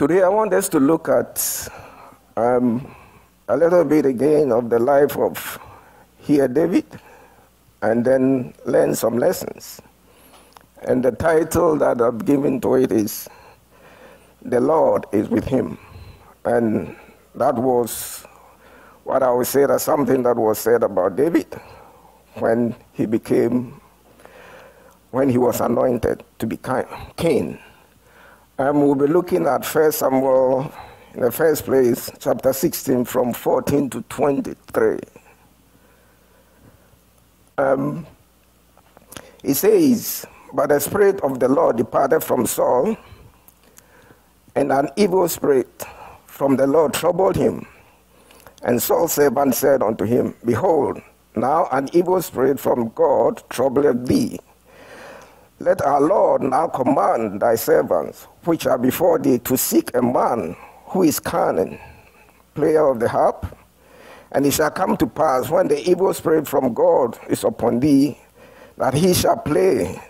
Today, I want us to look at um, a little bit again of the life of here David and then learn some lessons. And the title that I've given to it is The Lord is with him. And that was what I would say that something that was said about David when he became, when he was anointed to be king. And we'll be looking at First Samuel in the first place, chapter 16, from 14 to 23. Um, he says, But the Spirit of the Lord departed from Saul, and an evil spirit from the Lord troubled him. And Saul's servant said unto him, Behold, now an evil spirit from God troubleth thee. Let our Lord now command thy servants, which are before thee, to seek a man who is cunning, player of the harp. And it shall come to pass when the evil spirit from God is upon thee, that he shall play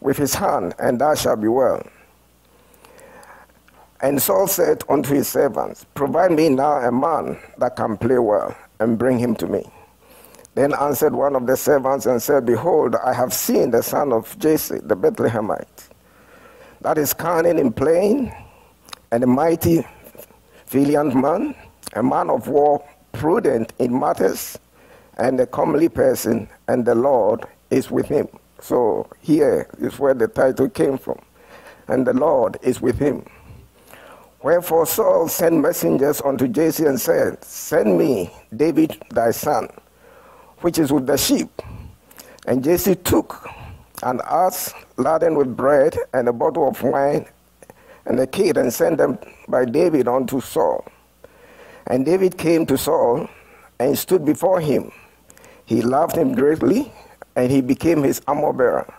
with his hand, and thou shalt be well. And Saul said unto his servants, Provide me now a man that can play well, and bring him to me. Then answered one of the servants and said, Behold, I have seen the son of Jesse, the Bethlehemite, that is cunning in playing, and a mighty valiant man, a man of war, prudent in matters, and a comely person, and the Lord is with him. So here is where the title came from. And the Lord is with him. Wherefore Saul sent messengers unto Jesse and said, Send me David thy son, which is with the sheep. And Jesse took an ass laden with bread and a bottle of wine and a kid and sent them by David unto Saul. And David came to Saul and stood before him. He loved him greatly, and he became his armor bearer.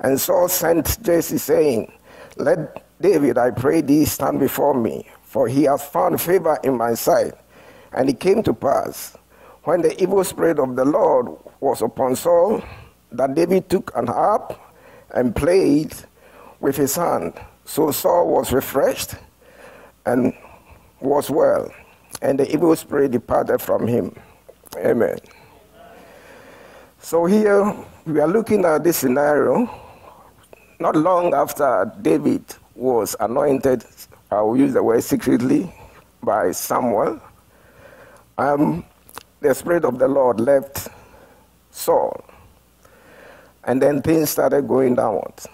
And Saul sent Jesse, saying, Let David, I pray thee, stand before me, for he has found favor in my sight. And it came to pass, when the evil spirit of the Lord was upon Saul, that David took an harp and played with his hand so Saul was refreshed and was well, and the evil spirit departed from him. Amen. So here we are looking at this scenario. Not long after David was anointed, I will use the word secretly, by Samuel, um, the Spirit of the Lord left Saul. And then things started going downwards.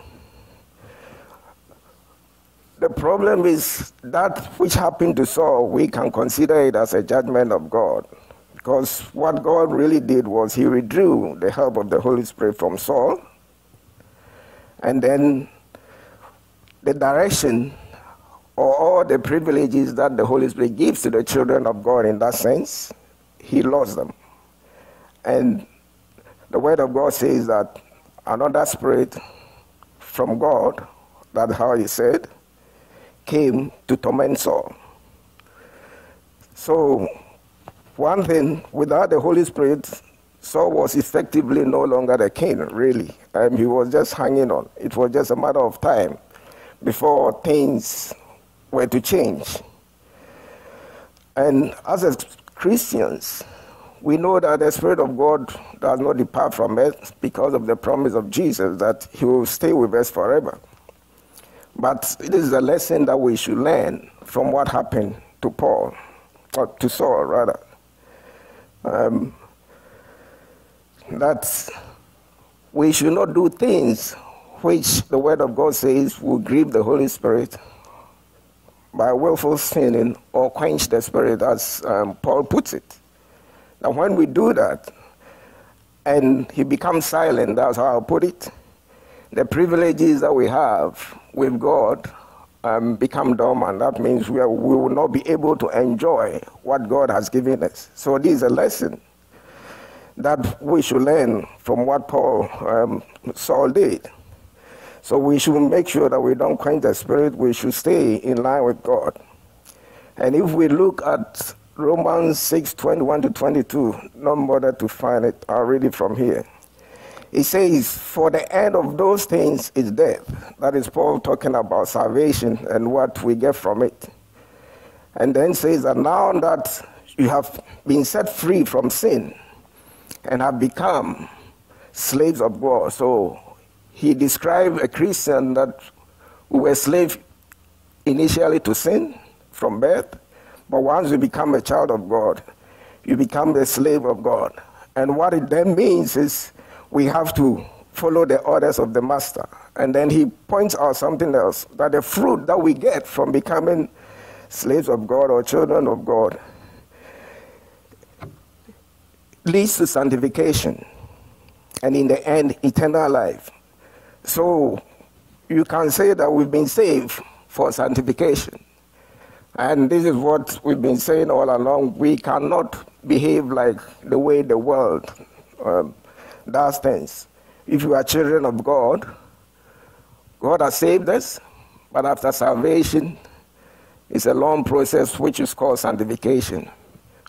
The problem is that which happened to Saul, we can consider it as a judgment of God. Because what God really did was he withdrew the help of the Holy Spirit from Saul. And then the direction or all the privileges that the Holy Spirit gives to the children of God in that sense, he lost them. And the Word of God says that another spirit from God, that's how he said, came to torment Saul. So, one thing, without the Holy Spirit, Saul was effectively no longer the king, really. Um, he was just hanging on. It was just a matter of time before things were to change. And as a Christians, we know that the Spirit of God does not depart from us because of the promise of Jesus that He will stay with us forever. But it is a lesson that we should learn from what happened to Paul, or to Saul rather. Um, that we should not do things which the Word of God says will grieve the Holy Spirit by willful sinning or quench the Spirit, as um, Paul puts it. Now, when we do that, and he becomes silent, that's how I put it, the privileges that we have with God um, become dormant. That means we, are, we will not be able to enjoy what God has given us. So, this is a lesson that we should learn from what Paul um, Saul did. So, we should make sure that we don't quench the spirit, we should stay in line with God. And if we look at Romans 6 21 to 22, not bother to find it, I'll read it from here. It says, For the end of those things is death. That is Paul talking about salvation and what we get from it. And then says that now that you have been set free from sin and have become slaves of God. So he described a Christian that who were slaves initially to sin from birth, but once you become a child of God, you become a slave of God. And what it then means is we have to follow the orders of the master. And then he points out something else that the fruit that we get from becoming slaves of God or children of God leads to sanctification and in the end, eternal life. So you can say that we've been saved for sanctification. And this is what we've been saying all along. We cannot behave like the way the world um, does things. If you are children of God, God has saved us, but after salvation, it's a long process which is called sanctification.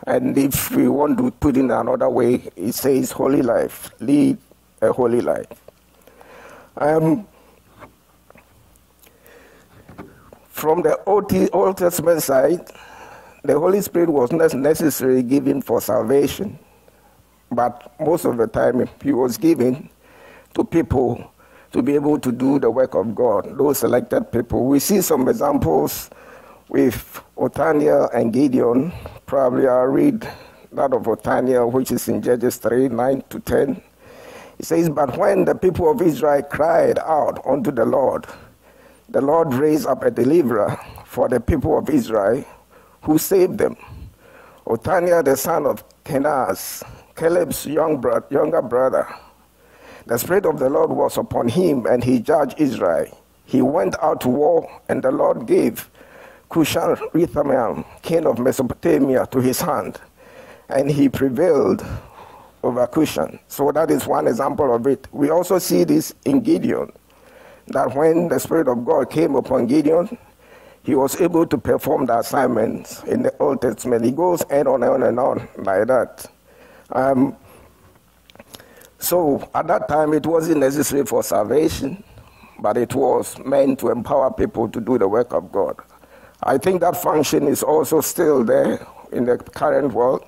And if we want to put in another way, it says holy life, lead a holy life. Um, from the Old Testament side, the Holy Spirit was not necessarily given for salvation, but most of the time he was given to people to be able to do the work of God, those selected people. We see some examples with Othniel and Gideon. Probably I'll read that of Othniel, which is in Judges 3 9 to 10. It says, But when the people of Israel cried out unto the Lord, the Lord raised up a deliverer for the people of Israel who saved them. Othniel, the son of Kenaz, Caleb's young bro- younger brother. The Spirit of the Lord was upon him, and he judged Israel. He went out to war, and the Lord gave Cushan Rithamiam, king of Mesopotamia, to his hand, and he prevailed over Cushan. So that is one example of it. We also see this in Gideon, that when the Spirit of God came upon Gideon, he was able to perform the assignments in the Old Testament. He goes and on and on and on like that. Um, so at that time, it wasn't necessary for salvation, but it was meant to empower people to do the work of God. I think that function is also still there in the current world.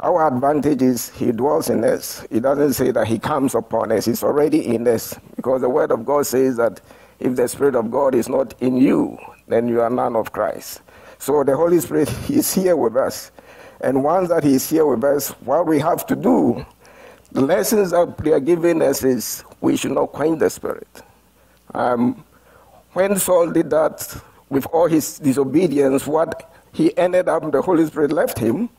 Our advantage is he dwells in us. He doesn't say that he comes upon us, he's already in us. Because the word of God says that if the Spirit of God is not in you, then you are none of Christ. So the Holy Spirit is here with us. And once that He is here with us, what we have to do, the lessons that they are giving us is we should not quench the Spirit. Um, when Saul did that with all his disobedience, what he ended up, the Holy Spirit left him,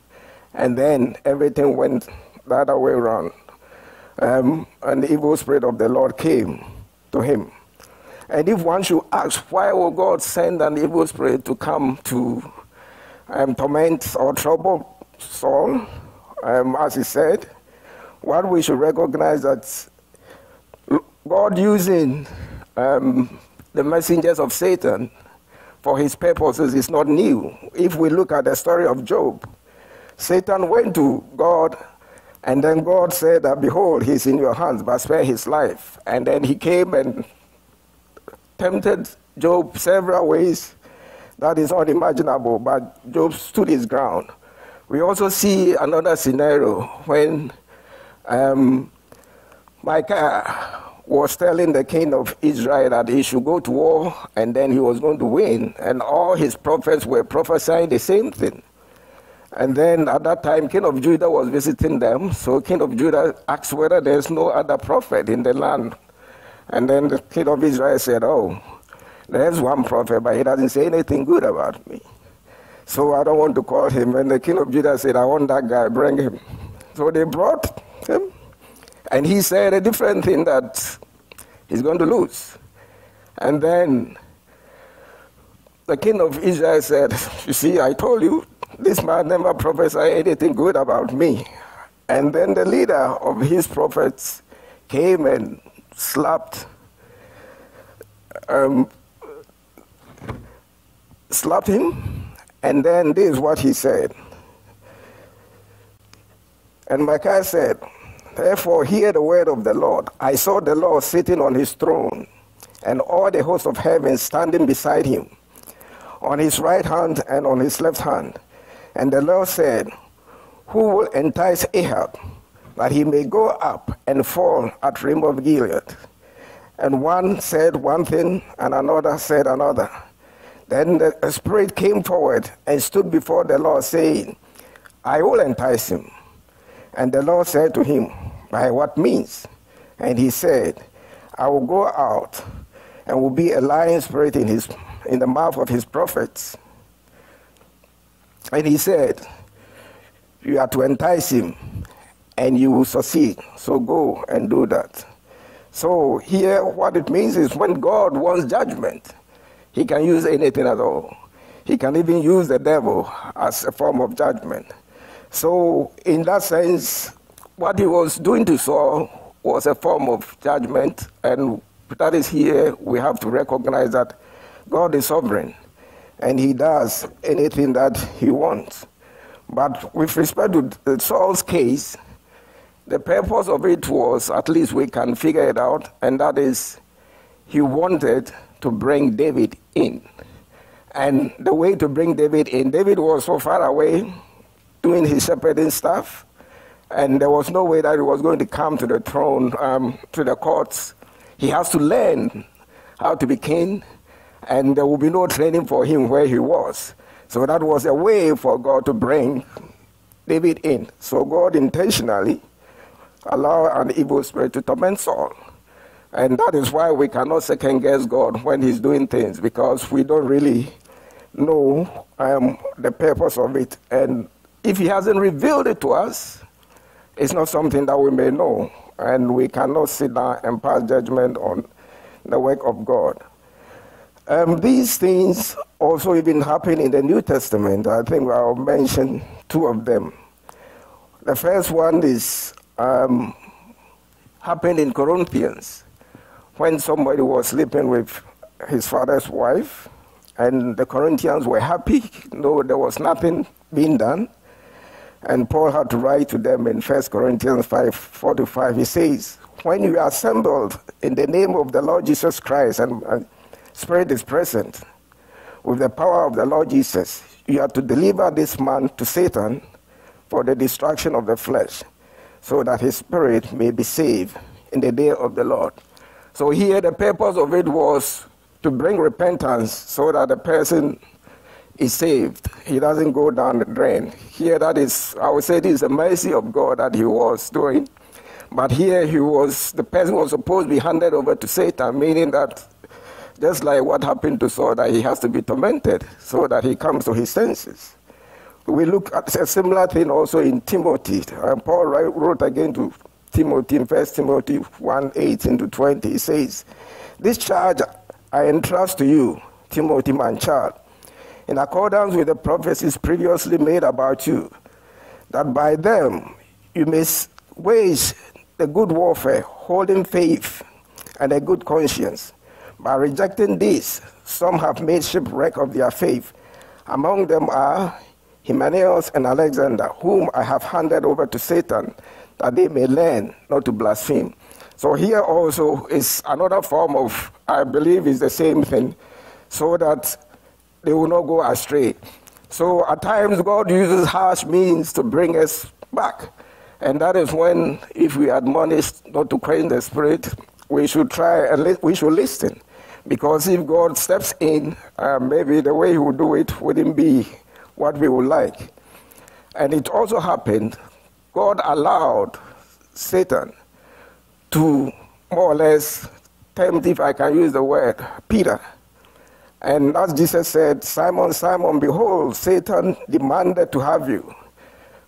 and then everything went the other way around. Um, and the evil spirit of the Lord came to him. And if one should ask, why will God send an evil spirit to come to um, torment or trouble Saul, um, as he said, what we should recognize that God using um, the messengers of Satan for his purposes is not new. If we look at the story of Job, Satan went to God, and then God said Behold, he's in your hands, but spare his life. And then he came and tempted Job several ways that is unimaginable, but Job stood his ground. We also see another scenario when um, Micah was telling the king of Israel that he should go to war and then he was going to win, and all his prophets were prophesying the same thing. And then at that time, King of Judah was visiting them, so King of Judah asked whether there's no other prophet in the land. And then the king of Israel said, Oh, there's one prophet, but he doesn't say anything good about me. So I don't want to call him. And the king of Judah said, I want that guy, bring him. So they brought him. And he said a different thing that he's going to lose. And then the king of Israel said, You see, I told you, this man never prophesied anything good about me. And then the leader of his prophets came and slapped um, slapped him, and then this is what he said. And Micah said, Therefore, hear the word of the Lord. I saw the Lord sitting on his throne, and all the hosts of heaven standing beside him, on his right hand and on his left hand. And the Lord said, Who will entice Ahab, that he may go up and fall at Ramoth Gilead? And one said one thing, and another said another. Then the Spirit came forward and stood before the Lord, saying, I will entice him. And the Lord said to him, By what means? And he said, I will go out and will be a lying spirit in, his, in the mouth of his prophets. And he said, You are to entice him, and you will succeed. So go and do that. So, here, what it means is when God wants judgment, he can use anything at all. He can even use the devil as a form of judgment. So, in that sense, what he was doing to Saul was a form of judgment, and that is here we have to recognize that God is sovereign and he does anything that he wants. But with respect to Saul's case, the purpose of it was, at least we can figure it out, and that is he wanted to bring David in. And the way to bring David in, David was so far away doing his shepherding stuff, and there was no way that he was going to come to the throne, um, to the courts. He has to learn how to be king, and there will be no training for him where he was. So that was a way for God to bring David in. So God intentionally allowed an evil spirit to torment Saul. And that is why we cannot second guess God when He's doing things because we don't really know um, the purpose of it. And if He hasn't revealed it to us, it's not something that we may know. And we cannot sit down and pass judgment on the work of God. Um, these things also even happen in the New Testament. I think I'll mention two of them. The first one is um, happened in Corinthians when somebody was sleeping with his father's wife, and the Corinthians were happy, no, there was nothing being done. And Paul had to write to them in 1 Corinthians 5 4 to 5. He says, When you are assembled in the name of the Lord Jesus Christ, and, and Spirit is present, with the power of the Lord Jesus, you are to deliver this man to Satan for the destruction of the flesh, so that his spirit may be saved in the day of the Lord. So here the purpose of it was to bring repentance so that the person is saved. He doesn't go down the drain. Here that is, I would say this is the mercy of God that he was doing. But here he was, the person was supposed to be handed over to Satan, meaning that just like what happened to Saul, that he has to be tormented so that he comes to his senses. We look at a similar thing also in Timothy. And Paul wrote again to Timothy, in 1 Timothy 1 18 to 20, he says, This charge I entrust to you, Timothy, my child, in accordance with the prophecies previously made about you, that by them you may wage the good warfare, holding faith and a good conscience. By rejecting this, some have made shipwreck of their faith. Among them are Hymenaeus and Alexander, whom I have handed over to Satan that they may learn not to blaspheme. So here also is another form of, I believe is the same thing, so that they will not go astray. So at times God uses harsh means to bring us back. And that is when, if we admonish not to quench the spirit, we should try and we should listen. Because if God steps in, uh, maybe the way He would do it wouldn't be what we would like. And it also happened God allowed Satan to more or less tempt, if I can use the word, Peter. And as Jesus said, Simon, Simon, behold, Satan demanded to have you.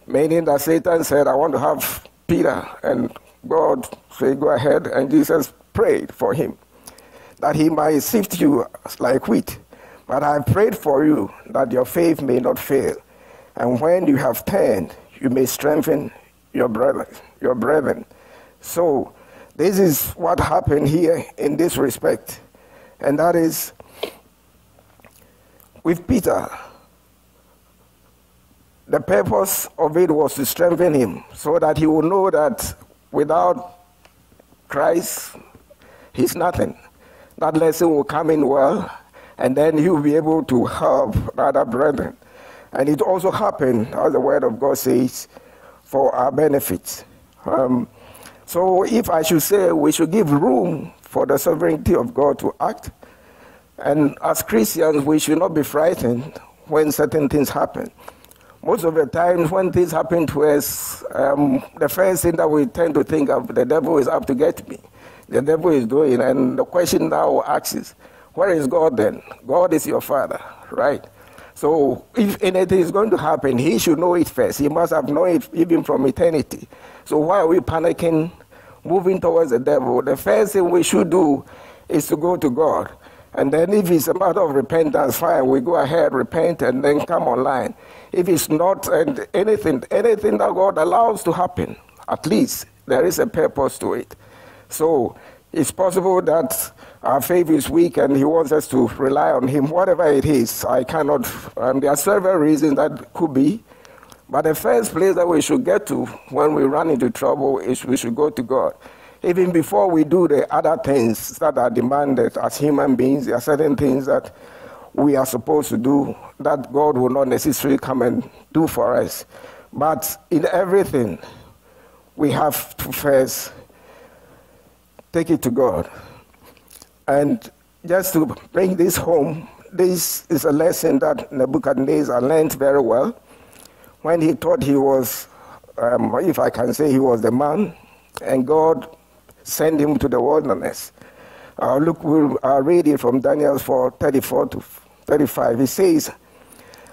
Meaning that Satan said, I want to have Peter. And God said, Go ahead. And Jesus prayed for him that he might sift you like wheat. But I prayed for you that your faith may not fail. And when you have turned, you may strengthen your brethren, your brethren. So this is what happened here in this respect. And that is with Peter. The purpose of it was to strengthen him so that he would know that without Christ, he's nothing. That lesson will come in well, and then you'll be able to help other brethren. And it also happened, as the Word of God says, for our benefit. Um, so, if I should say we should give room for the sovereignty of God to act, and as Christians, we should not be frightened when certain things happen. Most of the times, when things happen to us, um, the first thing that we tend to think of, the devil is up to get me. The devil is doing. And the question now asks is, where is God then? God is your father, right? So if anything is going to happen, he should know it first. He must have known it even from eternity. So why are we panicking, moving towards the devil? The first thing we should do is to go to God. And then if it's a matter of repentance, fine, we go ahead, repent, and then come online. If it's not and anything, anything that God allows to happen, at least there is a purpose to it. So it's possible that our faith is weak and He wants us to rely on Him, whatever it is. I cannot, um, there are several reasons that could be. But the first place that we should get to when we run into trouble is we should go to God. Even before we do the other things that are demanded as human beings, there are certain things that we are supposed to do that God will not necessarily come and do for us. But in everything, we have to first take it to God. And just to bring this home, this is a lesson that Nebuchadnezzar learned very well when he thought he was, um, if I can say, he was the man, and God sent him to the wilderness. Uh, look, we'll uh, read it from Daniel 4 34 to 35. He says,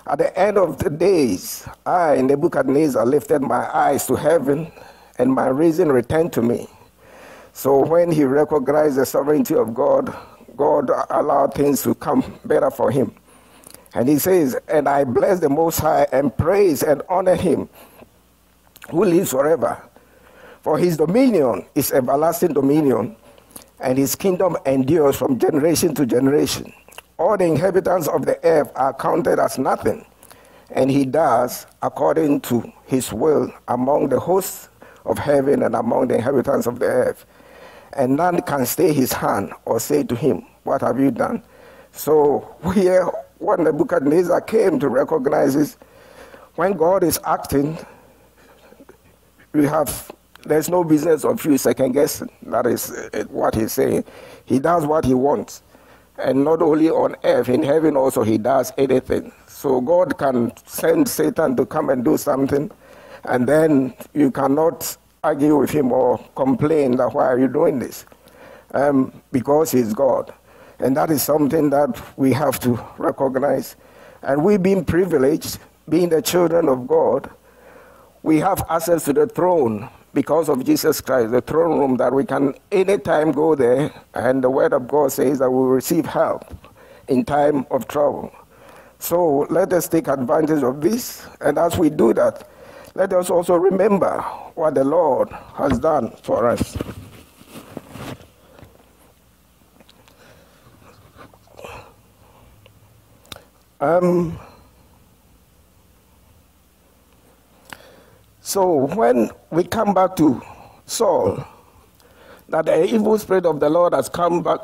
At the end of the days, I, Nebuchadnezzar, lifted my eyes to heaven, and my reason returned to me. So when he recognized the sovereignty of God, God allowed things to come better for him. And he says, And I bless the Most High and praise and honor him who lives forever. For his dominion is everlasting dominion, and his kingdom endures from generation to generation. All the inhabitants of the earth are counted as nothing, and he does according to his will among the hosts of heaven and among the inhabitants of the earth. And none can stay his hand or say to him, What have you done? So, here, when Nebuchadnezzar came to recognize this, when God is acting, we have there's no business of you second guessing. That is uh, what he's saying. He does what he wants. And not only on earth, in heaven also, he does anything. So God can send Satan to come and do something, and then you cannot argue with him or complain that why are you doing this? Um, because he's God. And that is something that we have to recognize. And we being privileged, being the children of God, we have access to the throne because of Jesus Christ, the throne room that we can anytime go there, and the word of God says that we will receive help in time of trouble. So let us take advantage of this, and as we do that, let us also remember what the Lord has done for us. Um, So when we come back to Saul, that the evil spirit of the Lord has come back,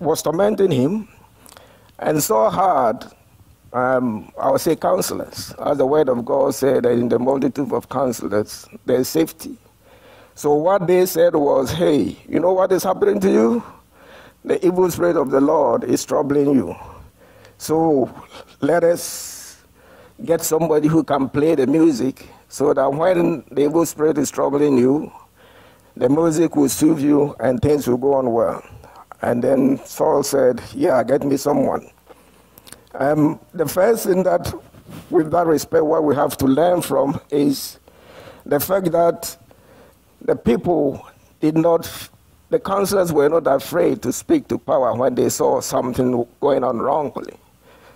was tormenting him, and Saul had, um, I would say, counselors. As the word of God said, that in the multitude of counselors, there's safety. So what they said was, hey, you know what is happening to you? The evil spirit of the Lord is troubling you. So let us get somebody who can play the music so that when the evil spirit is troubling you, the music will soothe you and things will go on well. And then Saul said, Yeah, get me someone. Um, the first thing that, with that respect, what we have to learn from is the fact that the people did not, the counselors were not afraid to speak to power when they saw something going on wrongly.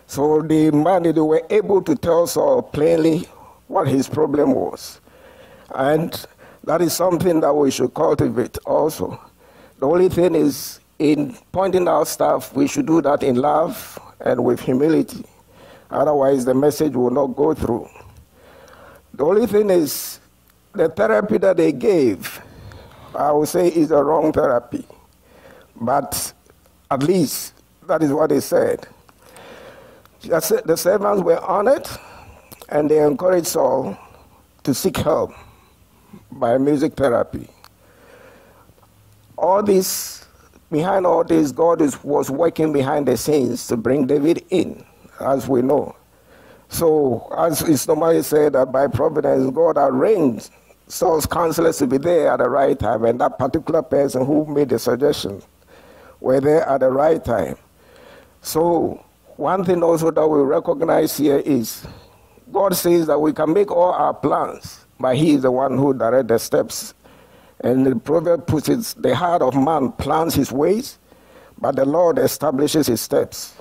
So the man, they were able to tell Saul plainly what his problem was. And that is something that we should cultivate also. The only thing is, in pointing out stuff, we should do that in love and with humility. Otherwise, the message will not go through. The only thing is, the therapy that they gave I would say is a wrong therapy. But at least that is what they said. The servants were honored and they encouraged Saul to seek help by music therapy. All this, behind all this, God is, was working behind the scenes to bring David in, as we know. So, as normally said, that by providence, God arranged Saul's counselors to be there at the right time, and that particular person who made the suggestion were there at the right time. So, one thing also that we recognize here is God says that we can make all our plans, but He is the one who directs the steps. And the proverb puts it the heart of man plans his ways, but the Lord establishes his steps.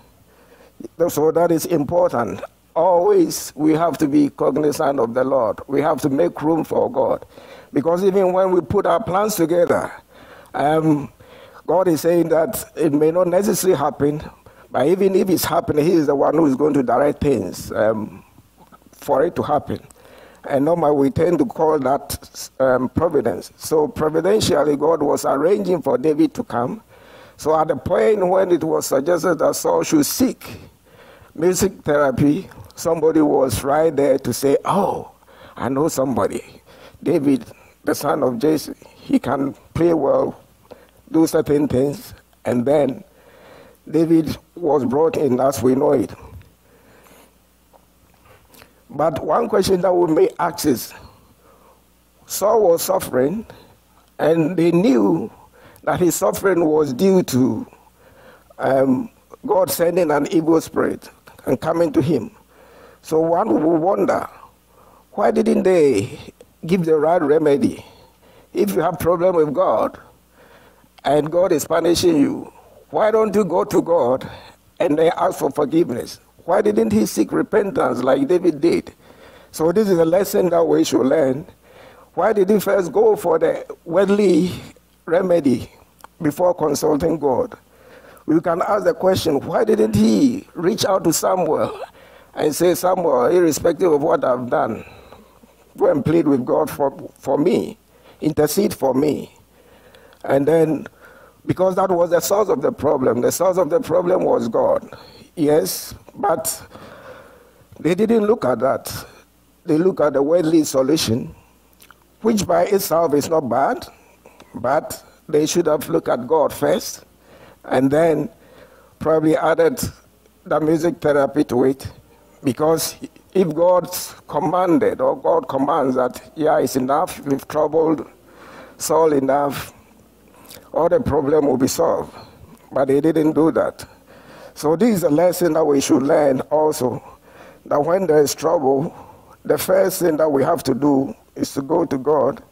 So that is important. Always we have to be cognizant of the Lord. We have to make room for God. Because even when we put our plans together, um, God is saying that it may not necessarily happen, but even if it's happening, He is the one who is going to direct things um, for it to happen. And normally we tend to call that um, providence. So providentially, God was arranging for David to come. So at the point when it was suggested that Saul should seek music therapy, somebody was right there to say, Oh, I know somebody. David, the son of Jesse, he can play well, do certain things, and then David was brought in as we know it. But one question that we may ask is Saul was suffering, and they knew that his suffering was due to um, God sending an evil spirit and coming to him. So one would wonder why didn't they give the right remedy? If you have problem with God and God is punishing you, why don't you go to God and ask for forgiveness? Why didn't he seek repentance like David did? So, this is a lesson that we should learn. Why did he first go for the worldly remedy before consulting God? We can ask the question why didn't he reach out to Samuel and say, Samuel, irrespective of what I've done, go and plead with God for, for me, intercede for me? And then because that was the source of the problem. The source of the problem was God. Yes, but they didn't look at that. They look at the worldly solution, which by itself is not bad, but they should have looked at God first and then probably added the music therapy to it. Because if God commanded or God commands that, yeah, it's enough, we've troubled Saul enough, all the problem will be solved. But they didn't do that. So this is a lesson that we should learn also, that when there is trouble, the first thing that we have to do is to go to God.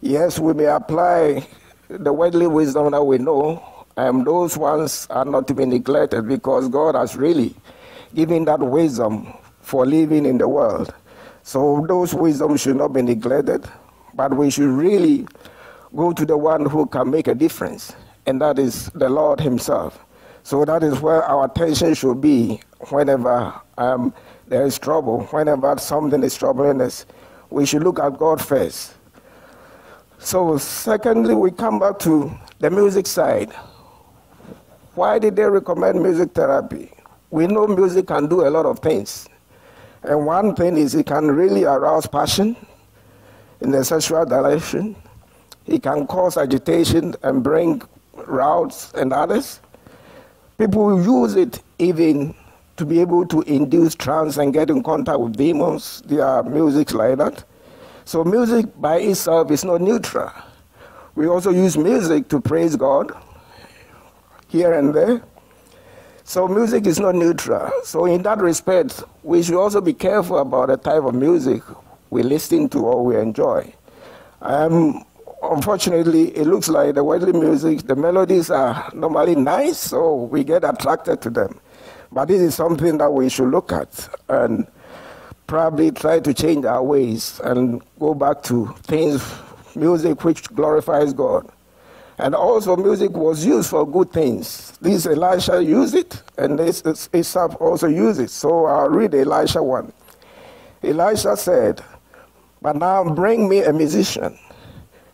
Yes, we may apply the worldly wisdom that we know, and those ones are not to be neglected because God has really given that wisdom for living in the world. So those wisdom should not be neglected, but we should really go to the one who can make a difference, and that is the Lord Himself. So that is where our attention should be whenever um, there is trouble, whenever something is troubling us. We should look at God first. So, secondly, we come back to the music side. Why did they recommend music therapy? We know music can do a lot of things. And one thing is it can really arouse passion in the sexual direction. It can cause agitation and bring routes and others. People use it even to be able to induce trance and get in contact with demons. There are music like that. So music by itself is not neutral. We also use music to praise God here and there. So music is not neutral. So in that respect, we should also be careful about the type of music we listen to or we enjoy. Um, unfortunately, it looks like the worldly music, the melodies are normally nice, so we get attracted to them. But this is something that we should look at and probably try to change our ways and go back to things, music which glorifies God. And also, music was used for good things. This Elisha used it, and this Asaph also used it. So I'll read Elisha 1. Elisha said, But now bring me a musician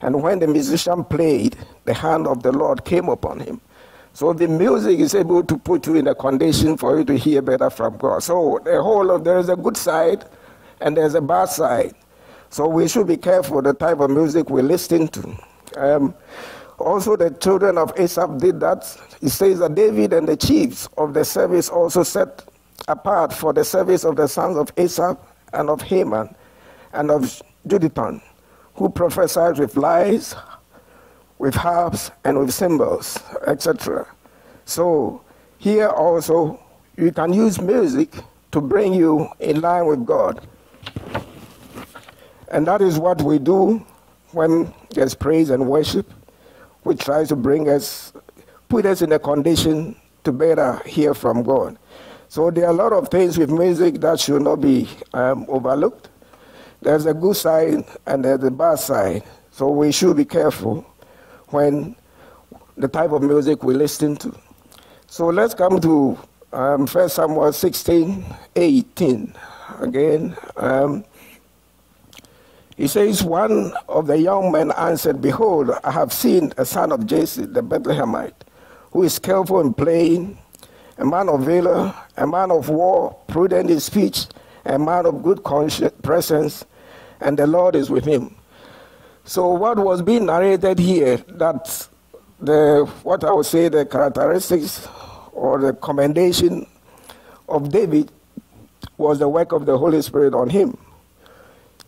And when the musician played, the hand of the Lord came upon him. So the music is able to put you in a condition for you to hear better from God. So the whole of there is a good side and there's a bad side. So we should be careful the type of music we listen to. Um, also, the children of Asaph did that. It says that David and the chiefs of the service also set apart for the service of the sons of Asaph and of Heman and of Jeduthun, who prophesied with lies, with harps, and with cymbals, etc. So, here also, you can use music to bring you in line with God. And that is what we do when there's praise and worship which tries to bring us, put us in a condition to better hear from God. So there are a lot of things with music that should not be um, overlooked. There's a good side and there's a bad side. So we should be careful when the type of music we listen to. So let's come to um, 1 Samuel 16, 18. Again, um, he says, One of the young men answered, Behold, I have seen a son of Jesse, the Bethlehemite, who is skillful in playing, a man of valor, a man of war, prudent in speech, a man of good presence, and the Lord is with him. So, what was being narrated here, that the, what I would say, the characteristics or the commendation of David was the work of the Holy Spirit on him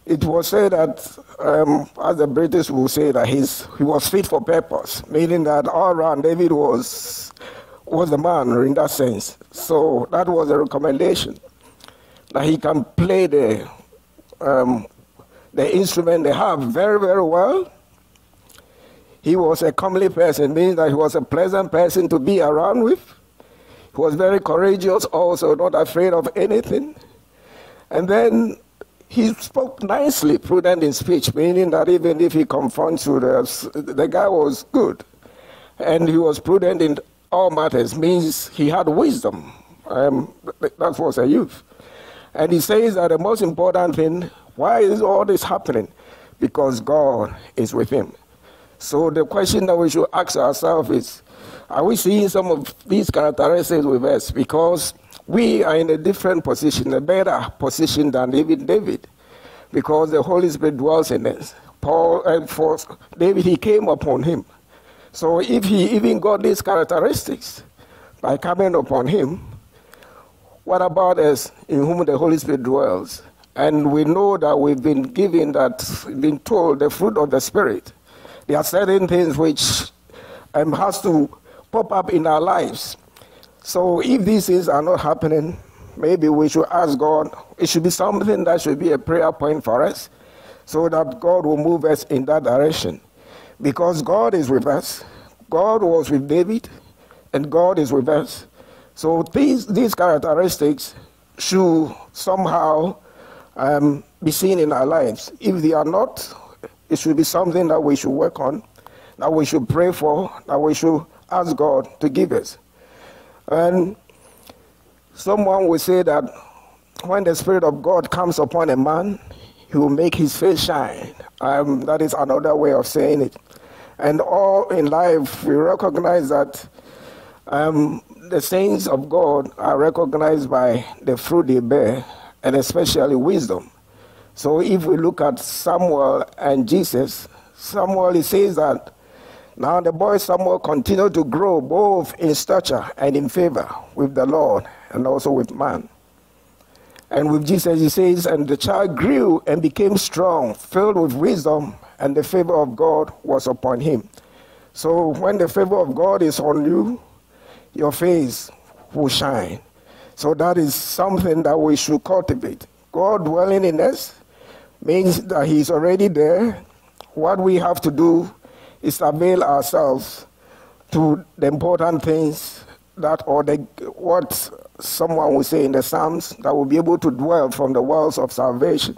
it was said that, um, as the British will say, that he's, he was fit for purpose, meaning that all around David was, was the man in that sense. So that was a recommendation that he can play the, um, the instrument they have very, very well. He was a comely person, meaning that he was a pleasant person to be around with. He was very courageous, also not afraid of anything. And then he spoke nicely, prudent in speech, meaning that even if he confronts you, the guy was good. And he was prudent in all matters, means he had wisdom. Um, that was a youth. And he says that the most important thing, why is all this happening? Because God is with him. So the question that we should ask ourselves is, are we seeing some of these characteristics with us? Because we are in a different position, a better position than even David, because the Holy Spirit dwells in us. Paul and for David, he came upon him. So if he even got these characteristics by coming upon him, what about us in whom the Holy Spirit dwells? And we know that we've been given that, been told the fruit of the Spirit. There are certain things which um, has to pop up in our lives so if these things are not happening, maybe we should ask God. It should be something that should be a prayer point for us so that God will move us in that direction. Because God is with us. God was with David, and God is with us. So these, these characteristics should somehow um, be seen in our lives. If they are not, it should be something that we should work on, that we should pray for, that we should ask God to give us. And someone will say that when the Spirit of God comes upon a man, he will make his face shine. Um, that is another way of saying it. And all in life, we recognize that um, the saints of God are recognized by the fruit they bear, and especially wisdom. So if we look at Samuel and Jesus, Samuel, he says that now the boy Samuel continued to grow both in stature and in favor with the Lord and also with man. And with Jesus, he says, and the child grew and became strong, filled with wisdom, and the favor of God was upon him. So when the favor of God is on you, your face will shine. So that is something that we should cultivate. God dwelling in us means that He's already there. What we have to do is avail ourselves to the important things that, or the, what someone will say in the Psalms, that will be able to dwell from the wells of salvation.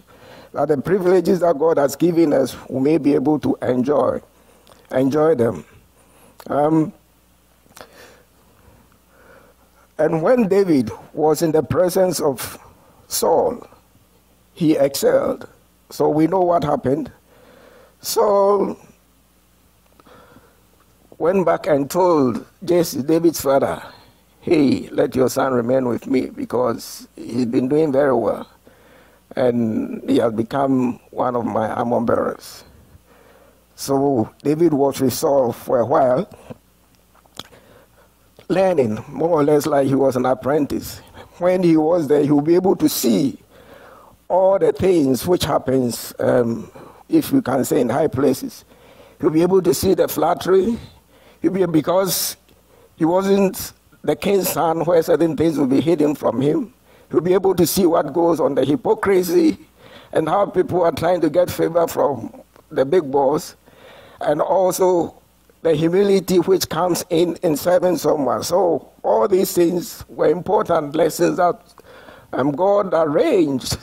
That the privileges that God has given us, we may be able to enjoy, enjoy them. Um, and when David was in the presence of Saul, he excelled. So we know what happened. Saul went back and told Jesse, David's father, hey, let your son remain with me because he's been doing very well. And he has become one of my armor bearers. So David was with Saul for a while, learning more or less like he was an apprentice. When he was there, he would be able to see all the things which happens, um, if you can say, in high places. He'll be able to see the flattery. He'll be because he wasn't the king's son where certain things will be hidden from him. He'll be able to see what goes on the hypocrisy and how people are trying to get favor from the big boss, and also the humility which comes in in serving someone. So all these things were important lessons that um, God arranged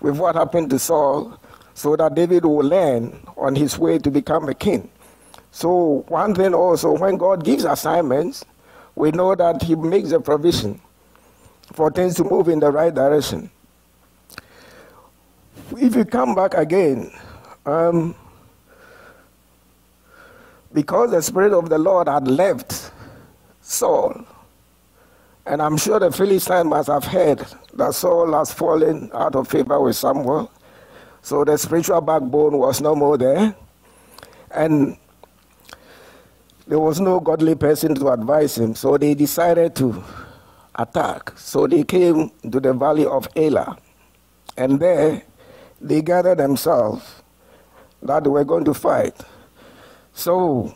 with what happened to Saul so that David will learn on his way to become a king. So one thing also, when God gives assignments, we know that he makes a provision for things to move in the right direction. If you come back again, um, because the Spirit of the Lord had left Saul, and I'm sure the Philistine must have heard that Saul has fallen out of favor with Samuel. So the spiritual backbone was no more there. And there was no godly person to advise him. So they decided to attack. So they came to the valley of Elah. And there they gathered themselves that they were going to fight. So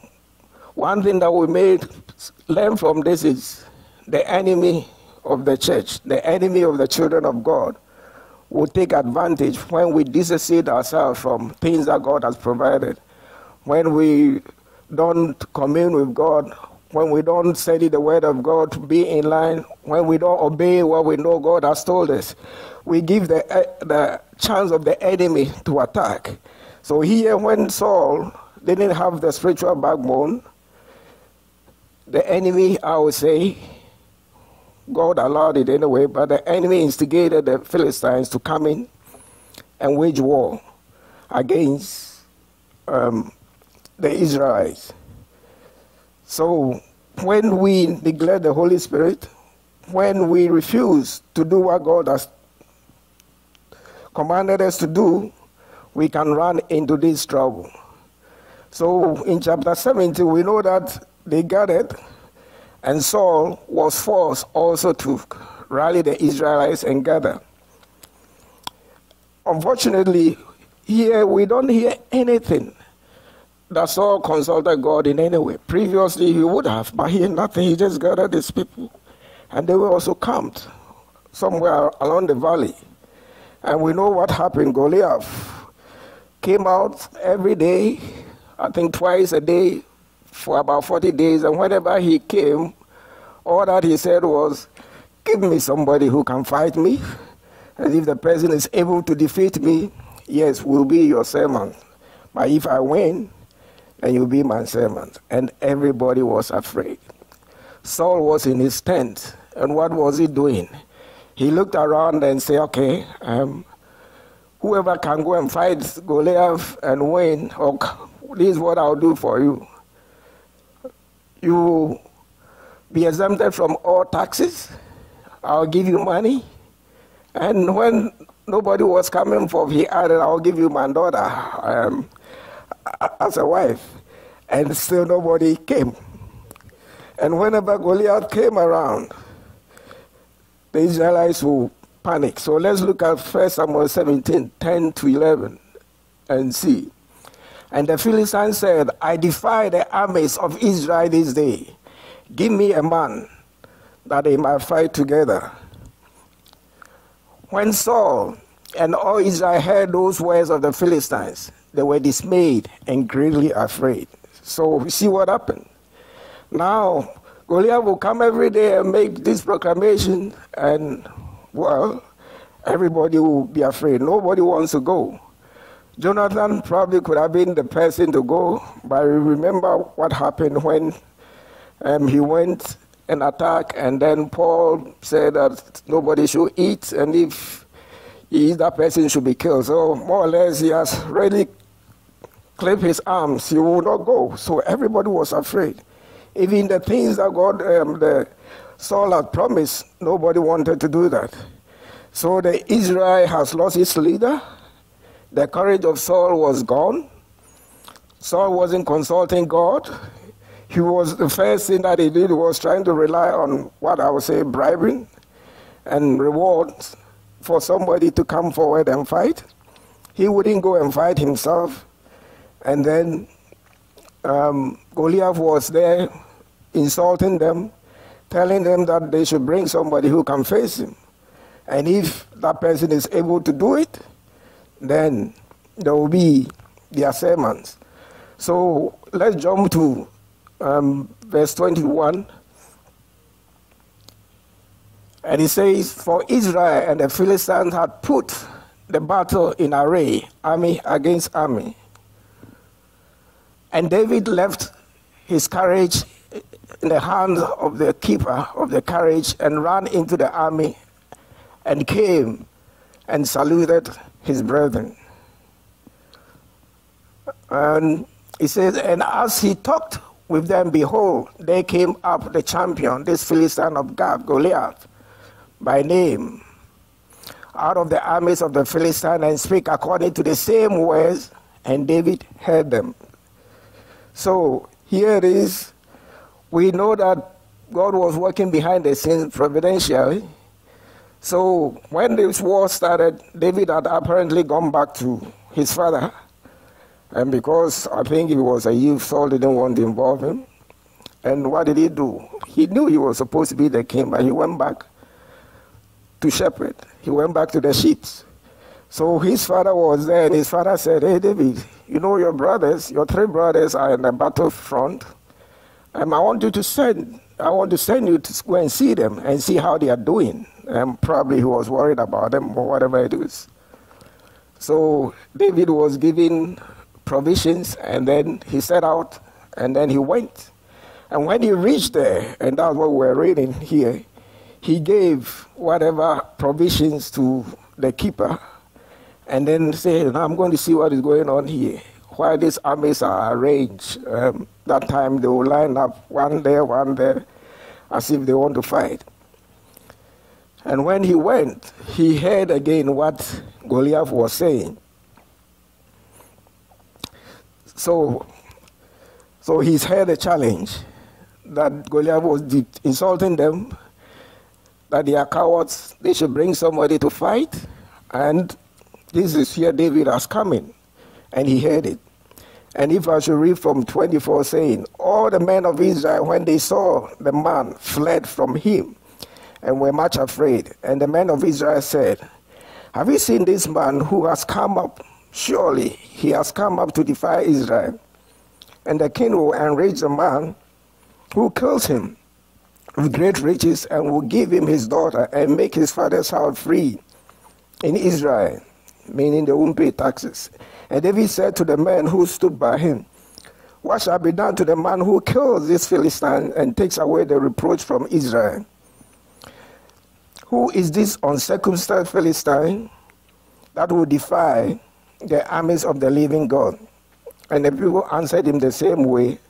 one thing that we may learn from this is the enemy of the church, the enemy of the children of God, will take advantage when we dissociate ourselves from things that God has provided. When we don't commune with God, when we don't study the word of God to be in line, when we don't obey what we know God has told us, we give the, uh, the chance of the enemy to attack. So here, when Saul didn't have the spiritual backbone, the enemy, I would say, God allowed it anyway, but the enemy instigated the Philistines to come in and wage war against um, the Israelites. So when we neglect the Holy Spirit, when we refuse to do what God has commanded us to do, we can run into this trouble. So in chapter 17, we know that they gathered and Saul was forced also to rally the Israelites and gather. Unfortunately, here we don't hear anything that Saul consulted God in any way. Previously, he would have, but here nothing. He just gathered his people, and they were also camped somewhere along the valley. And we know what happened. Goliath came out every day, I think twice a day, for about 40 days, and whenever he came, all that he said was, Give me somebody who can fight me, and if the person is able to defeat me, yes, will be your servant. But if I win, then you'll be my servant. And everybody was afraid. Saul was in his tent, and what was he doing? He looked around and said, Okay, um, whoever can go and fight Goliath and win, or this is what I'll do for you you be exempted from all taxes. I'll give you money. And when nobody was coming for, he added, I'll give you my daughter um, as a wife. And still nobody came. And whenever Goliath came around, the Israelites will panic. So let's look at 1 Samuel 17, 10 to 11, and see. And the Philistines said, I defy the armies of Israel this day. Give me a man that they might fight together. When Saul and all Israel heard those words of the Philistines, they were dismayed and greatly afraid. So we see what happened. Now, Goliath will come every day and make this proclamation, and well, everybody will be afraid. Nobody wants to go. Jonathan probably could have been the person to go, but remember what happened when um, he went and attacked, and then Paul said that nobody should eat, and if he that person should be killed. So more or less, he has really clapped his arms. He will not go. So everybody was afraid. Even the things that God, um, the Saul had promised, nobody wanted to do that. So the Israel has lost its leader. The courage of Saul was gone. Saul wasn't consulting God. He was the first thing that he did was trying to rely on what I would say bribing and rewards for somebody to come forward and fight. He wouldn't go and fight himself. And then um, Goliath was there insulting them, telling them that they should bring somebody who can face him. And if that person is able to do it, then there will be their sermons. So let's jump to um, verse 21. And it says, For Israel and the Philistines had put the battle in array, army against army. And David left his carriage in the hands of the keeper of the carriage and ran into the army and came and saluted his brethren. And he says, And as he talked with them, behold, there came up the champion, this Philistine of Goliath, by name, out of the armies of the Philistine, and speak according to the same words, and David heard them. So here it is. We know that God was working behind the scenes providentially so when this war started, David had apparently gone back to his father. And because I think he was a youth, Saul didn't want to involve him. And what did he do? He knew he was supposed to be the king, but he went back to shepherd. He went back to the sheep. So his father was there, and his father said, Hey, David, you know your brothers, your three brothers are in the battlefront. And I want you to send, I want to send you to go and see them and see how they are doing and probably he was worried about them or whatever it is. So David was given provisions and then he set out and then he went. And when he reached there, and that's what we're reading here, he gave whatever provisions to the keeper and then said, I'm going to see what is going on here. Why these armies are arranged. Um, that time they will line up one there, one there, as if they want to fight. And when he went, he heard again what Goliath was saying. So, so he's heard a challenge that Goliath was insulting them, that they are cowards, they should bring somebody to fight. And this is here David has come in, and he heard it. And if I should read from 24 saying, All the men of Israel, when they saw the man, fled from him and were much afraid. And the men of Israel said, Have you seen this man who has come up? Surely he has come up to defy Israel. And the king will enrage the man who kills him with great riches and will give him his daughter and make his father's house free in Israel, meaning they won't pay taxes. And David said to the men who stood by him, What shall be done to the man who kills this Philistine and takes away the reproach from Israel? Who is this uncircumcised Philistine that will defy the armies of the living God? And the people answered him the same way,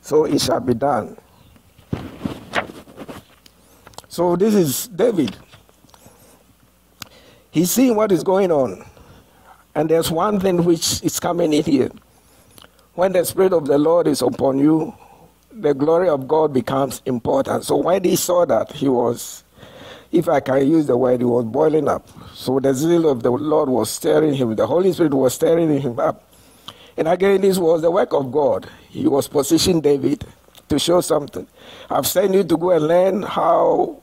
so it shall be done. So this is David. He's seeing what is going on. And there's one thing which is coming in here. When the Spirit of the Lord is upon you, the glory of God becomes important. So when he saw that, he was if I can use the word, he was boiling up. So the zeal of the Lord was stirring him. The Holy Spirit was stirring him up. And again, this was the work of God. He was positioning David to show something. I've sent you to go and learn how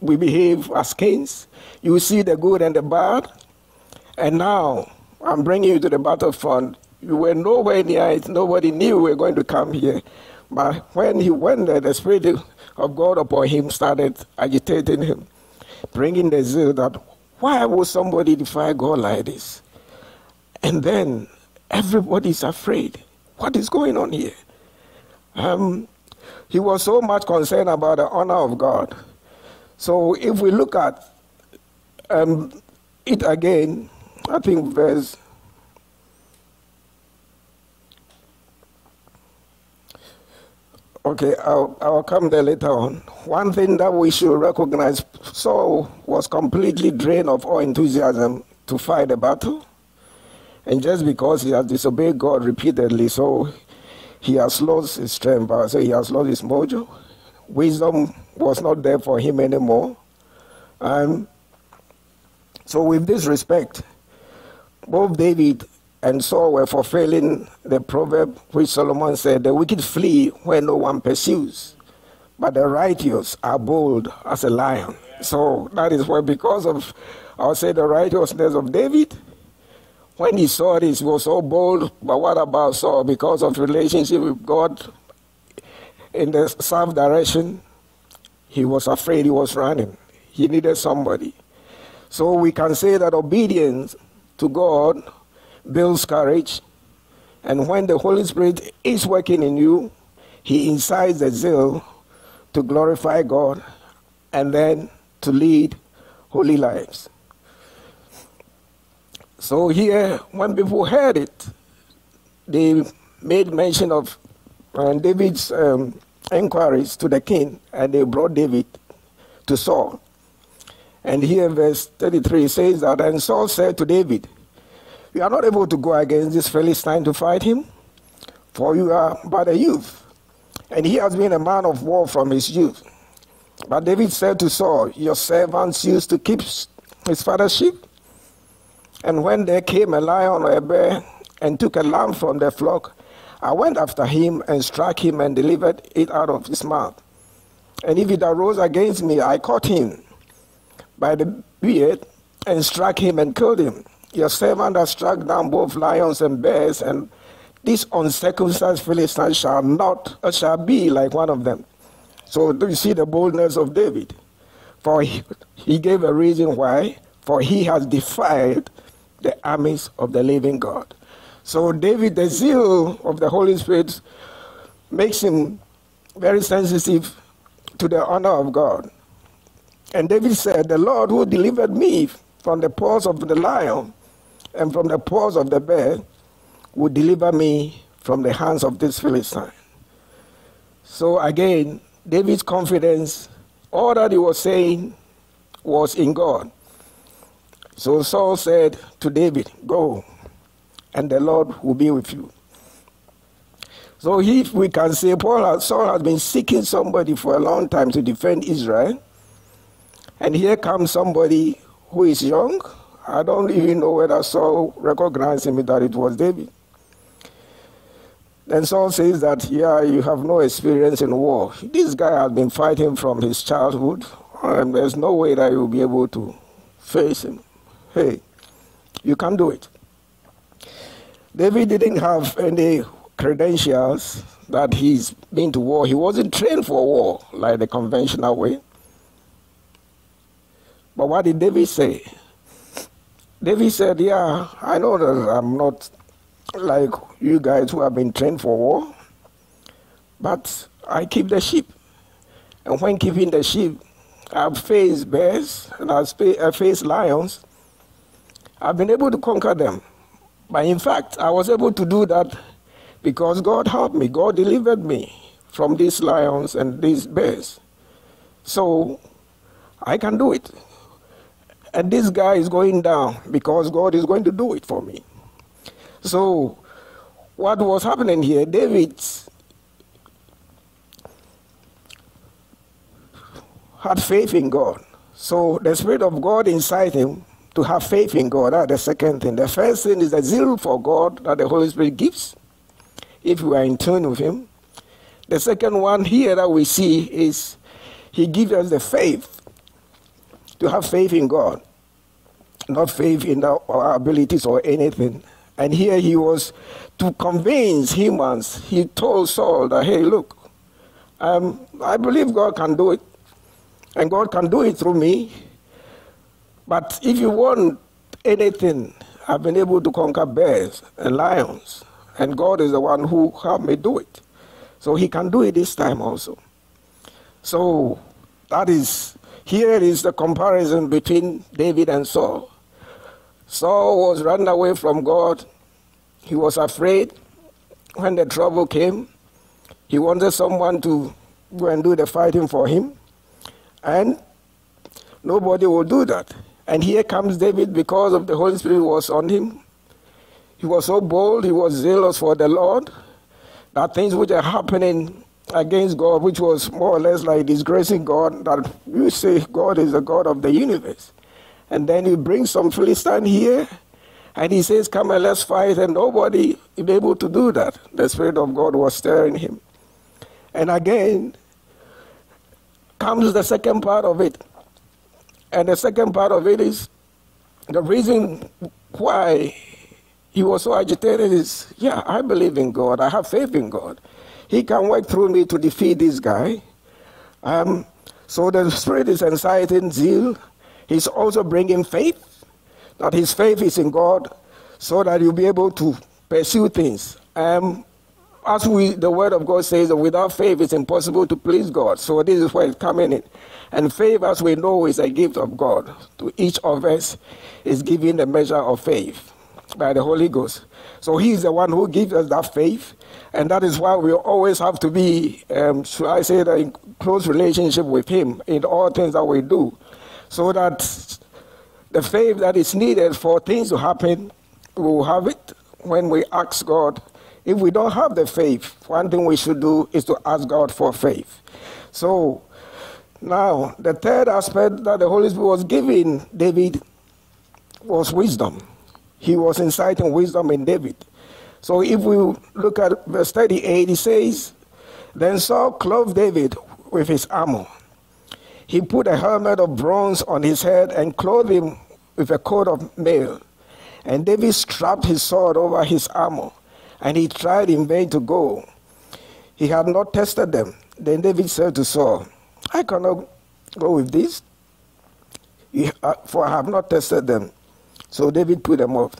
we behave as kings. You see the good and the bad. And now I'm bringing you to the battlefront. You were nowhere near it. Nobody knew we were going to come here. But when he went there, the Spirit of God upon him started agitating him, bringing the zeal that why would somebody defy God like this? And then everybody's afraid. What is going on here? Um, he was so much concerned about the honor of God. So if we look at um, it again, I think verse Okay, I'll, I'll come there later on. One thing that we should recognize Saul was completely drained of all enthusiasm to fight the battle. And just because he has disobeyed God repeatedly, so he has lost his strength, so he has lost his mojo. Wisdom was not there for him anymore. And so, with this respect, both David and Saul were fulfilling the proverb which Solomon said the wicked flee where no one pursues, but the righteous are bold as a lion. So that is why, because of, I'll say, the righteousness of David, when he saw this, he was so bold. But what about Saul? Because of relationship with God in the south direction, he was afraid he was running. He needed somebody. So we can say that obedience to God builds courage. And when the Holy Spirit is working in you, He incites the zeal to glorify God and then to lead holy lives. So here, when people heard it, they made mention of uh, David's um, inquiries to the king, and they brought David to Saul. And here, verse 33 says that, and Saul said to David, You are not able to go against this Philistine to fight him, for you are but a youth, and he has been a man of war from his youth. But David said to Saul, Your servants used to keep his father's sheep and when there came a lion or a bear and took a lamb from the flock, I went after him and struck him and delivered it out of his mouth. And if it arose against me, I caught him by the beard and struck him and killed him. Your servant has struck down both lions and bears, and this uncircumcised Philistine shall not uh, shall be like one of them. So do you see the boldness of David? For he, he gave a reason why, for he has defied the armies of the living God. So David, the zeal of the Holy Spirit makes him very sensitive to the honor of God. And David said, The Lord who delivered me from the paws of the lion and from the paws of the bear would deliver me from the hands of this Philistine. So again, David's confidence, all that he was saying was in God. So Saul said to David, Go, and the Lord will be with you. So if we can say Paul has, Saul has been seeking somebody for a long time to defend Israel, and here comes somebody who is young. I don't even know whether Saul recognized him that it was David. Then Saul says that, yeah, you have no experience in war. This guy has been fighting from his childhood, and there's no way that you'll be able to face him hey, you can't do it. David didn't have any credentials that he's been to war. He wasn't trained for war like the conventional way. But what did David say? David said, Yeah, I know that I'm not like you guys who have been trained for war, but I keep the sheep. And when keeping the sheep, I've faced bears and I've uh, faced lions I've been able to conquer them. But in fact, I was able to do that because God helped me. God delivered me from these lions and these bears. So I can do it. And this guy is going down because God is going to do it for me. So, what was happening here? David had faith in God. So, the Spirit of God inside him to have faith in God. That's the second thing. The first thing is the zeal for God that the Holy Spirit gives if we are in tune with Him. The second one here that we see is He gives us the faith to have faith in God, not faith in our abilities or anything. And here he was to convince humans. He told Saul that, hey, look, um, I believe God can do it, and God can do it through me. But if you want anything, I've been able to conquer bears and lions, and God is the one who helped me do it. So He can do it this time also. So that is, here is the comparison between David and Saul. Saul was run away from God. He was afraid when the trouble came. He wanted someone to go and do the fighting for him. And nobody will do that. And here comes David because of the Holy Spirit was on him. He was so bold, he was zealous for the Lord, that things which are happening against God, which was more or less like disgracing God, that you say God is the God of the universe. And then you bring some Philistine here, and he says, Come and let's fight, and nobody is able to do that. The Spirit of God was stirring him. And again comes the second part of it. And the second part of it is the reason why he was so agitated is yeah, I believe in God, I have faith in God. He can work through me to defeat this guy. Um, so the Spirit is inciting zeal. He's also bringing faith, that his faith is in God, so that you'll be able to pursue things. Um, as we, the Word of God says, that without faith it's impossible to please God. So this is where it's coming in. And faith, as we know, is a gift of God. To each of us is given a measure of faith by the Holy Ghost. So He's the one who gives us that faith. And that is why we always have to be, um, should I say that, in close relationship with Him in all things that we do. So that the faith that is needed for things to happen, we will have it when we ask God if we don't have the faith, one thing we should do is to ask God for faith. So, now, the third aspect that the Holy Spirit was giving David was wisdom. He was inciting wisdom in David. So, if we look at verse 38, he says, Then Saul clothed David with his armor. He put a helmet of bronze on his head and clothed him with a coat of mail. And David strapped his sword over his armor and he tried in vain to go. He had not tested them. Then David said to Saul, I cannot go with this, uh, for I have not tested them. So David put them off.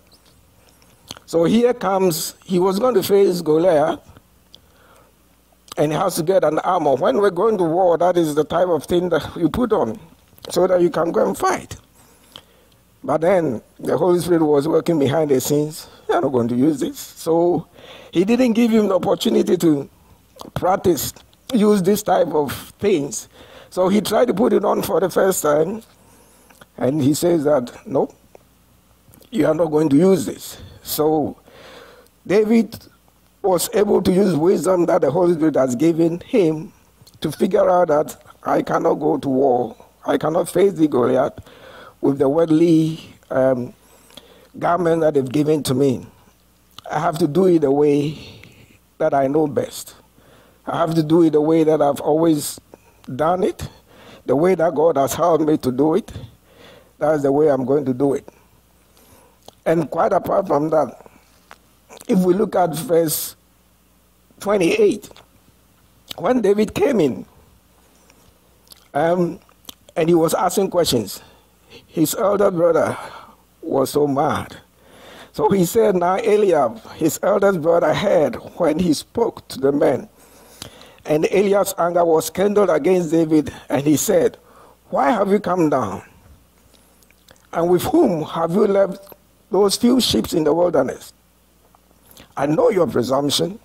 So here comes, he was going to face Goliath, and he has to get an armor. When we're going to war, that is the type of thing that you put on so that you can go and fight. But then the Holy Spirit was working behind the scenes. You're not going to use this. So he didn't give him the opportunity to practice, use this type of things. So he tried to put it on for the first time. And he says that, no, you are not going to use this. So David was able to use wisdom that the Holy Spirit has given him to figure out that I cannot go to war. I cannot face the Goliath with the worldly um, garment that they've given to me. I have to do it the way that I know best. I have to do it the way that I've always done it, the way that God has helped me to do it. That's the way I'm going to do it. And quite apart from that, if we look at verse 28, when David came in um, and he was asking questions, his elder brother was so mad. So he said, Now Eliab, his eldest brother, heard when he spoke to the men. And Eliab's anger was kindled against David, and he said, Why have you come down? And with whom have you left those few sheep in the wilderness? I know your presumption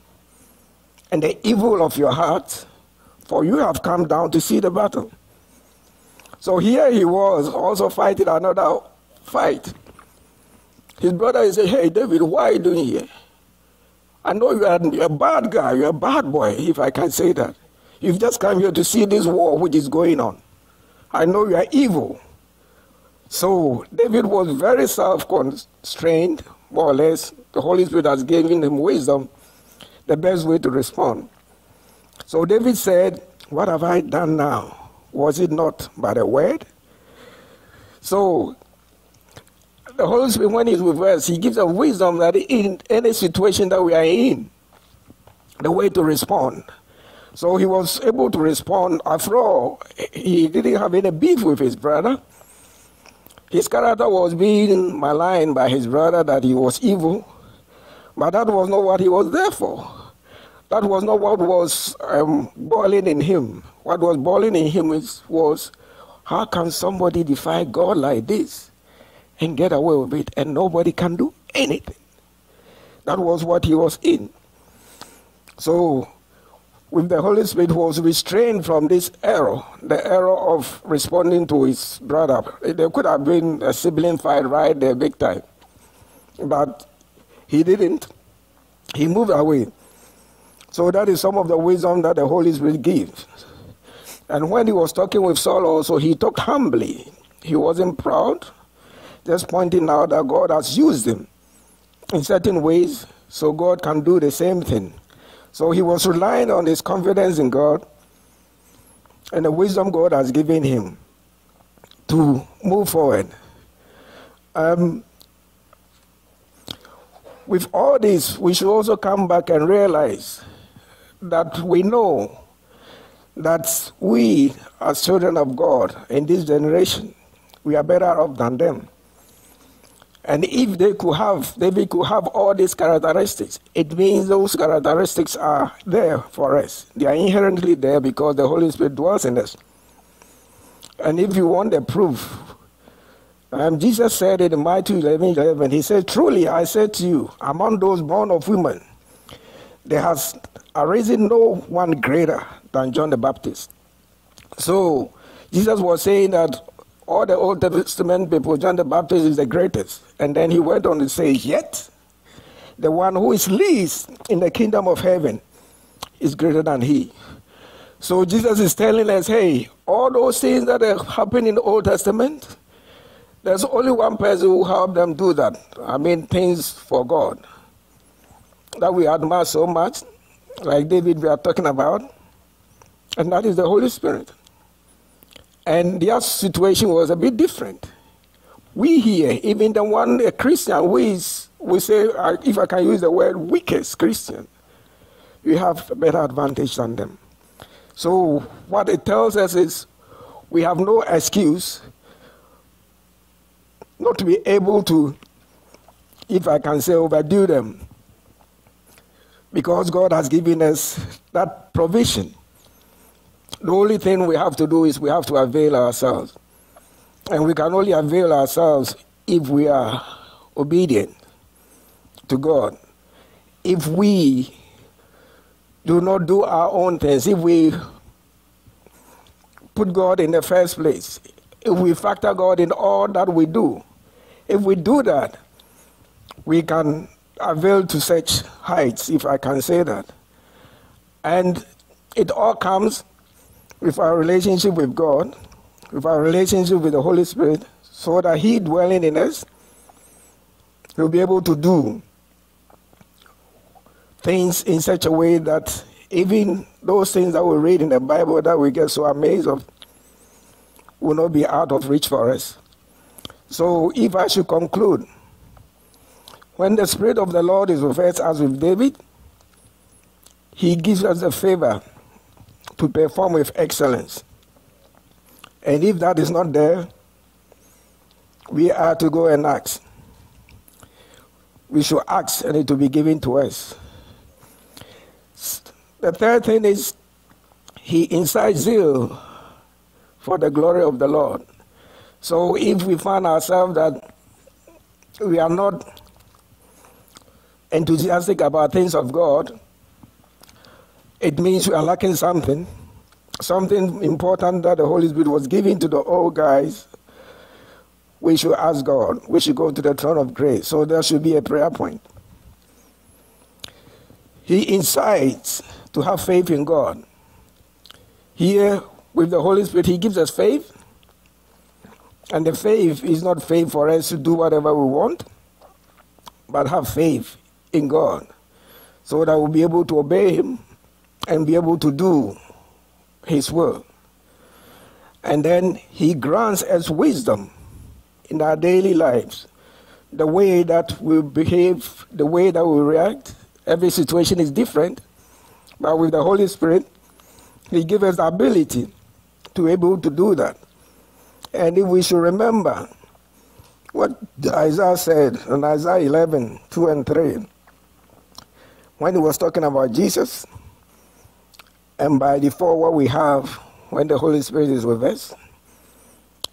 and the evil of your heart, for you have come down to see the battle. So here he was also fighting another fight. His brother is saying, Hey, David, why are you doing here? I know you are a bad guy, you're a bad boy, if I can say that. You've just come here to see this war which is going on. I know you are evil. So David was very self constrained, more or less. The Holy Spirit has given him wisdom, the best way to respond. So David said, What have I done now? Was it not by the word? So, the Holy Spirit, when He's with us, He gives us wisdom that in any situation that we are in, the way to respond. So he was able to respond. After all, he didn't have any beef with his brother. His character was being maligned by his brother that he was evil, but that was not what he was there for. That was not what was um, boiling in him. What was boiling in him is, was how can somebody defy God like this and get away with it and nobody can do anything? That was what he was in. So with the Holy Spirit was restrained from this error, the error of responding to his brother. There could have been a sibling fight right there, big time. But he didn't. He moved away. So that is some of the wisdom that the Holy Spirit gives. And when he was talking with Saul also, he talked humbly. He wasn't proud, just pointing out that God has used him in certain ways, so God can do the same thing. So he was relying on his confidence in God and the wisdom God has given him to move forward. Um, with all this, we should also come back and realize that we know that we, as children of God in this generation, we are better off than them. And if they could have, David could have all these characteristics, it means those characteristics are there for us. They are inherently there because the Holy Spirit dwells in us. And if you want the proof, um, Jesus said in Matthew 11, 11, He said, Truly I say to you, among those born of women, there has arisen no one greater than John the Baptist. So Jesus was saying that all the Old Testament people, John the Baptist is the greatest. And then he went on to say, Yet the one who is least in the kingdom of heaven is greater than he. So Jesus is telling us, hey, all those things that are happening in the Old Testament, there's only one person who helped them do that. I mean, things for God that we admire so much, like David we are talking about, and that is the Holy Spirit. And their situation was a bit different. We here, even the one a Christian, we, we say, uh, if I can use the word weakest Christian, we have a better advantage than them. So what it tells us is we have no excuse not to be able to, if I can say, overdo them. Because God has given us that provision. The only thing we have to do is we have to avail ourselves. And we can only avail ourselves if we are obedient to God. If we do not do our own things, if we put God in the first place, if we factor God in all that we do, if we do that, we can avail to such heights, if I can say that. And it all comes with our relationship with God, with our relationship with the Holy Spirit, so that He dwelling in us will be able to do things in such a way that even those things that we read in the Bible that we get so amazed of will not be out of reach for us. So, if I should conclude, when the Spirit of the Lord is with us, as with David, He gives us a favor to perform with excellence. And if that is not there, we are to go and ask. We should ask and it will be given to us. The third thing is he incites zeal for the glory of the Lord. So if we find ourselves that we are not enthusiastic about things of God, it means we are lacking something, something important that the Holy Spirit was giving to the old guys. We should ask God. We should go to the throne of grace. So there should be a prayer point. He incites to have faith in God. Here, with the Holy Spirit, He gives us faith. And the faith is not faith for us to do whatever we want, but have faith in God so that we'll be able to obey Him and be able to do His will. And then He grants us wisdom in our daily lives. The way that we behave, the way that we react, every situation is different. But with the Holy Spirit, He gives us the ability to be able to do that. And if we should remember what Isaiah said in Isaiah 11, 2 and 3, when he was talking about Jesus, and by default, what we have when the Holy Spirit is with us,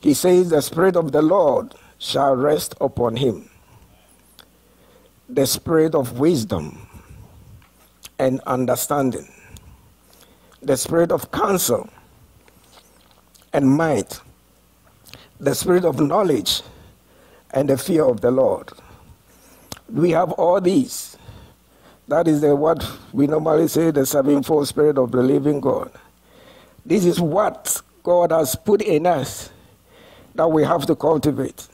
he says, The Spirit of the Lord shall rest upon him. The Spirit of wisdom and understanding, the spirit of counsel and might, the spirit of knowledge and the fear of the Lord. We have all these. That is the, what we normally say the sevenfold spirit of the living God. This is what God has put in us that we have to cultivate.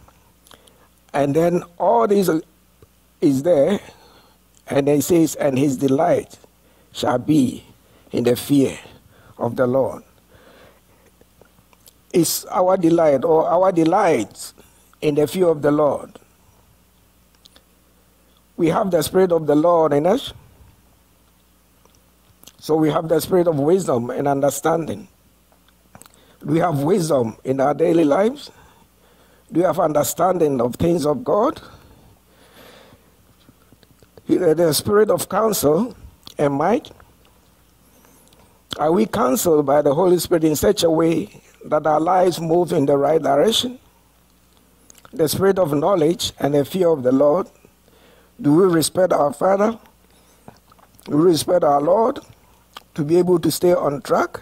And then all this is there, and he says, and his delight shall be in the fear of the Lord. Is our delight or our delight in the fear of the Lord? We have the Spirit of the Lord in us. So we have the Spirit of wisdom and understanding. We have wisdom in our daily lives. Do you have understanding of things of God? The spirit of counsel and might. Are we counseled by the Holy Spirit in such a way that our lives move in the right direction? The spirit of knowledge and the fear of the Lord. Do we respect our Father? Do we respect our Lord to be able to stay on track?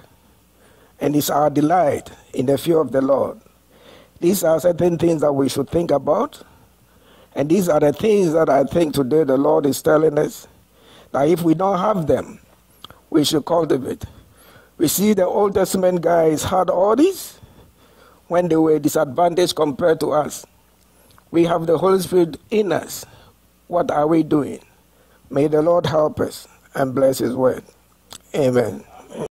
And it's our delight in the fear of the Lord. These are certain things that we should think about. And these are the things that I think today the Lord is telling us that if we don't have them, we should cultivate. We see the Old Testament guys had all these when they were disadvantaged compared to us. We have the Holy Spirit in us. What are we doing? May the Lord help us and bless His word. Amen.